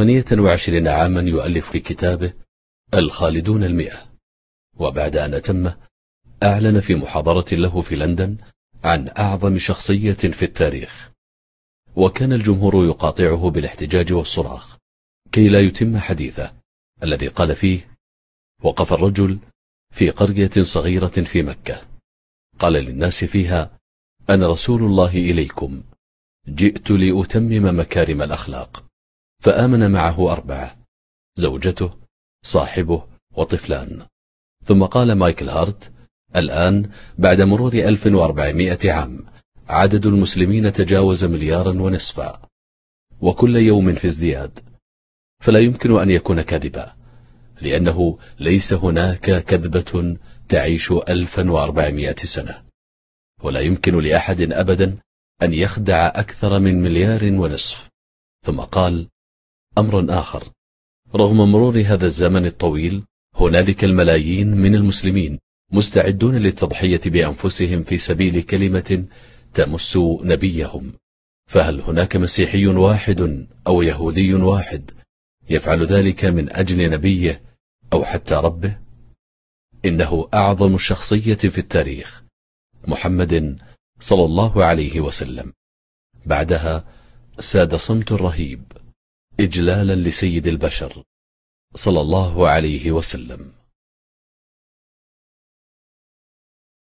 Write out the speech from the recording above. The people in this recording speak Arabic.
ثمانية وعشرين عاما يؤلف في كتابه الخالدون المئة. وبعد أن أتمه أعلن في محاضرة له في لندن عن أعظم شخصية في التاريخ. وكان الجمهور يقاطعه بالاحتجاج والصراخ كي لا يتم حديثه الذي قال فيه وقف الرجل في قرية صغيرة في مكة. قال للناس فيها أنا رسول الله إليكم. جئت لأتمم مكارم الأخلاق. فآمن معه أربعة زوجته صاحبه وطفلان. ثم قال مايكل هارت الآن بعد مرور 1400 عام عدد المسلمين تجاوز مليارا ونصفا وكل يوم في ازدياد. فلا يمكن أن يكون كذبا لأنه ليس هناك كذبة تعيش 1400 سنة. ولا يمكن لأحد أبدا أن يخدع أكثر من مليار ونصف. ثم قال أمر آخر. رغم مرور هذا الزمن الطويل هنالك الملايين من المسلمين مستعدون للتضحية بأنفسهم في سبيل كلمة تمس نبيهم. فهل هناك مسيحي واحد أو يهودي واحد يفعل ذلك من أجل نبيه أو حتى ربه؟ إنه أعظم الشخصية في التاريخ محمد صلى الله عليه وسلم. بعدها ساد صمت رهيب إجلالا لسيد البشر صلى الله عليه وسلم.